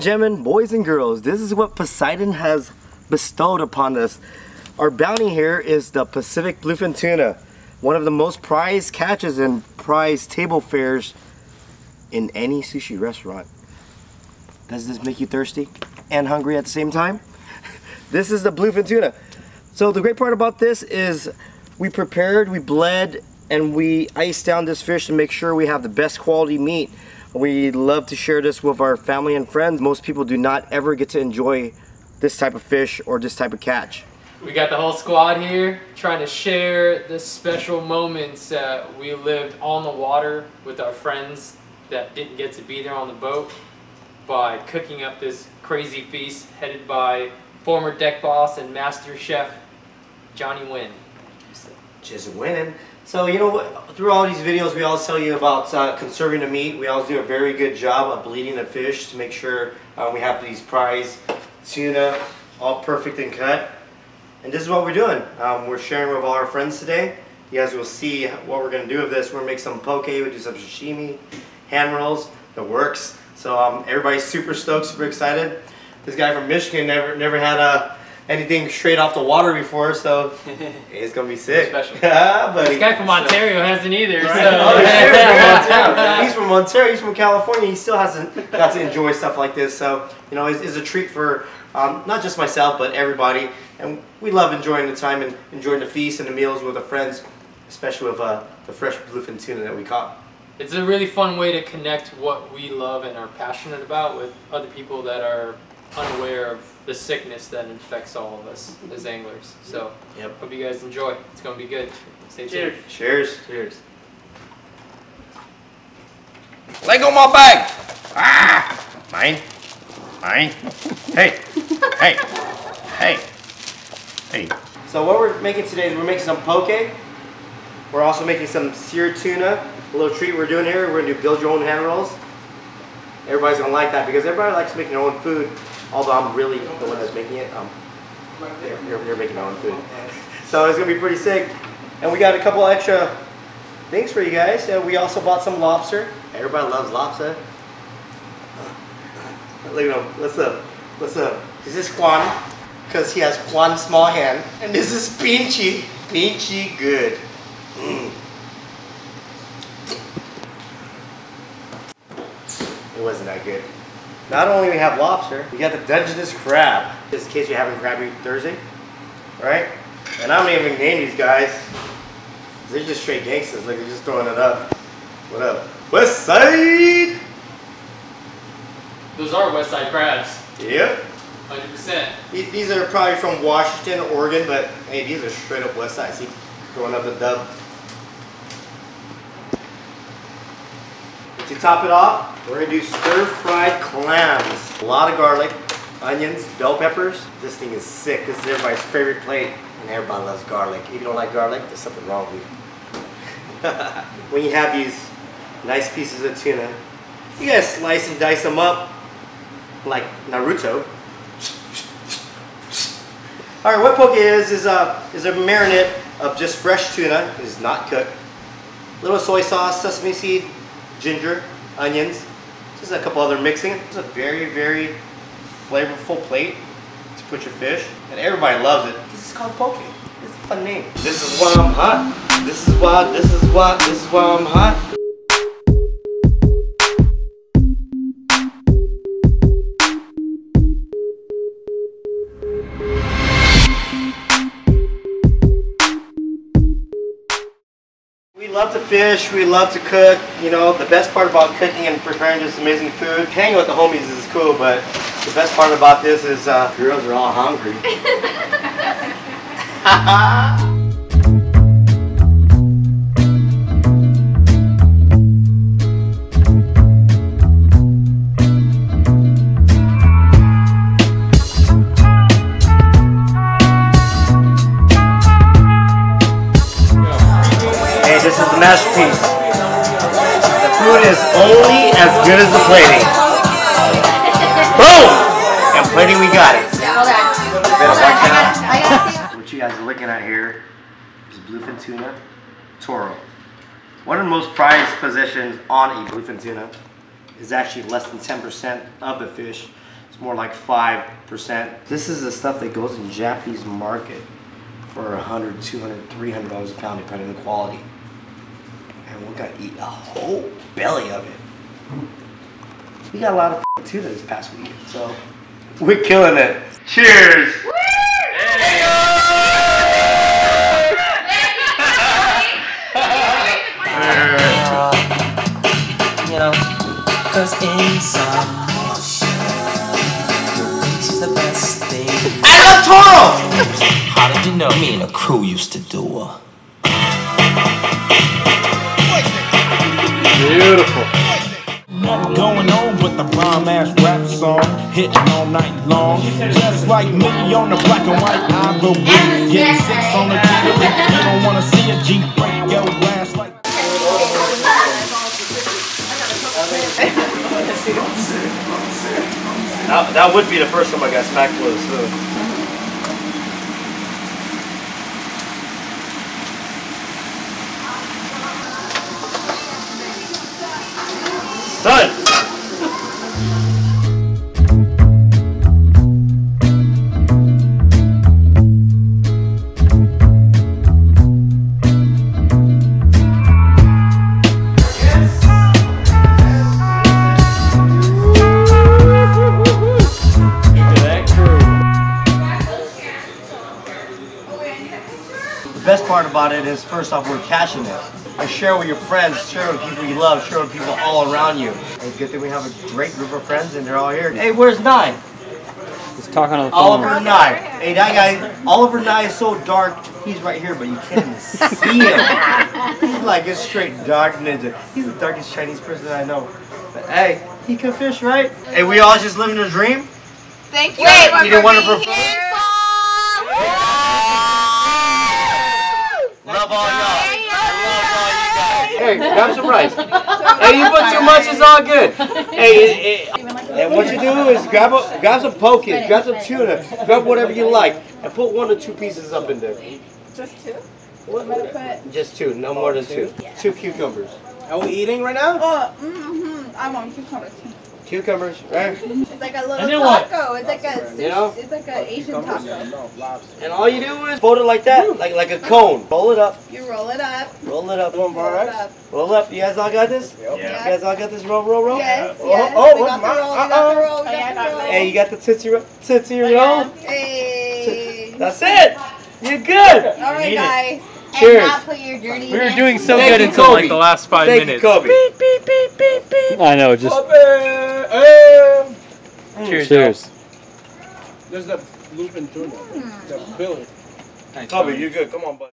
and gentlemen, boys and girls, this is what Poseidon has bestowed upon us. Our bounty here is the Pacific bluefin tuna, one of the most prized catches and prized table fares in any sushi restaurant. Does this make you thirsty and hungry at the same time? this is the bluefin tuna. So the great part about this is we prepared, we bled, and we iced down this fish to make sure we have the best quality meat. We love to share this with our family and friends. Most people do not ever get to enjoy this type of fish or this type of catch. We got the whole squad here trying to share the special moments that we lived on the water with our friends that didn't get to be there on the boat by cooking up this crazy feast headed by former deck boss and master chef Johnny Wynn. Just winning. So you know? Through all these videos, we always tell you about uh, conserving the meat. We always do a very good job of bleeding the fish to make sure uh, we have these prize tuna all perfect and cut. And this is what we're doing. Um, we're sharing with all our friends today. You guys will see what we're going to do with this. We're going to make some poke, we do some sashimi, hand rolls, the works. So um, everybody's super stoked, super excited. This guy from Michigan never never had a anything straight off the water before, so it's gonna be sick. Special. but This guy from Ontario hasn't either. Right. So. Oh, he's from Ontario. He's from Ontario. He's from California. He still hasn't got to enjoy stuff like this. So you know, it's, it's a treat for um, not just myself, but everybody. And we love enjoying the time and enjoying the feast and the meals with the friends, especially with uh, the fresh bluefin tuna that we caught. It's a really fun way to connect what we love and are passionate about with other people that are unaware of the sickness that infects all of us as anglers. So, Yep. hope you guys enjoy. It's gonna be good. Stay tuned. Cheers. Cheers. Let go my bag. Ah, mine, mine. Hey, hey, hey, hey. So what we're making today is we're making some poke. We're also making some seared tuna. A little treat we're doing here. We're gonna do build your own hand rolls. Everybody's gonna like that because everybody likes making their own food. Although I'm really the one that's making it. Um, you're, you're, you're making your own food. So it's gonna be pretty sick. And we got a couple extra things for you guys. Uh, we also bought some lobster. Everybody loves lobster. Look at him. What's up? What's up? This is because he has one small hand. And this is Pinchy. Pinchy good. Mm. It wasn't that good. Not only we have lobster, we got the Dungeness crab. Just in case you haven't crab meat Thursday, right? And I don't even name these guys. They're just straight gangsters. Look, they're just throwing it up. What up? West Side! Those are West Side crabs. Yep. 100%. These these are probably from Washington, Oregon, but hey, these are straight up West Side. See, throwing up the dub. To top it off, we're gonna do stir-fried clams. A lot of garlic, onions, bell peppers. This thing is sick. This is everybody's favorite plate, and everybody loves garlic. If you don't like garlic, there's something wrong with you. when you have these nice pieces of tuna, you gotta slice and dice them up like Naruto. All right, what poke is is a is a marinade of just fresh tuna. It is not cooked. A Little soy sauce, sesame seed, ginger, onions, just a couple other mixing. It's a very very flavorful plate to put your fish, and everybody loves it. This is called poke. It's a fun name. This is why I'm hot. This is why. This is why. This is why I'm hot. Love to fish, we love to cook. You know, the best part about cooking and preparing this amazing food, hanging with the homies is cool, but the best part about this is uh, girls are all hungry. masterpiece. The food is only as good as the plating. Boom! And plating, we got it. Hold on. Better watch I out. gotta, I gotta see. What you guys are looking at here is bluefin tuna toro. One of the most prized positions on a bluefin tuna is actually less than 10% of the fish. It's more like 5%. This is the stuff that goes in Japanese market for 100, 200, 300 dollars a pound depending on the quality. And we're gonna eat a whole belly of it. We got a lot of tuna this past weekend, so we're killing it. Cheers! you know, cause in some you she's the best thing. I love Toro! How did you know? Me and the crew used to do her. Beautiful. Nothing going on but the bomb ass rap song hitting all night long. Just like me on the black and white ivory, getting six on the G. You don't wanna see a G break your ass like. That, that would be the first time I got smacked with a about it is, first off, we're cashing it. And share with your friends, share with people you love, share with people all around you. And good thing we have a great group of friends and they're all here. Hey, where's Nye? He's talking on the phone. Oliver Nye. Hey, that guy, Oliver Nye is so dark, he's right here, but you can't even see him. He's like a straight dark ninja. He's the darkest Chinese person I know. But hey, he can fish, right? Hey, we all just living a dream? Thank you Wait, everyone you didn't for want to being perform? here. Love all y'all. Hey, grab some rice. hey, you put too much, it's all good. Hey, it, it, And what you do is grab a, grab some poke, grab some tuna, grab whatever you like, and put one or two pieces up in there. Just two? I'm gonna put. Just two, no more than two. Two cucumbers. Are we eating right now? Oh, mm-hmm. I want cucumbers. Cucumbers, right? It's like a little And then what? taco. It's like a You know? it's like an Asian taco. No, lobster. And all you do is fold it like that, like like a cone. Roll it up, You roll it up. roll it up, Roll it up. roll up. You guys all got this? You Yeah. guys all got this? Roll, roll, roll. Yes, Oh, yes. oh, we oh, got the my- roll. We got the uh-uh. roll. We got the roll. Hey, you got the tootsie roll? Tootsie roll? Hey. That's it. You're good. All right, guys. Cheers. And not put your dirty. we were hands doing so Thank good until Kobe. like the last five Thank minutes. you, Kobe. Beep, beep, beep, beep, beep. I know, just Hey, mm, cheers. Cheers. There's the bluefin tuna. The hmm. billy. Kobe, you're good. Come on, bud.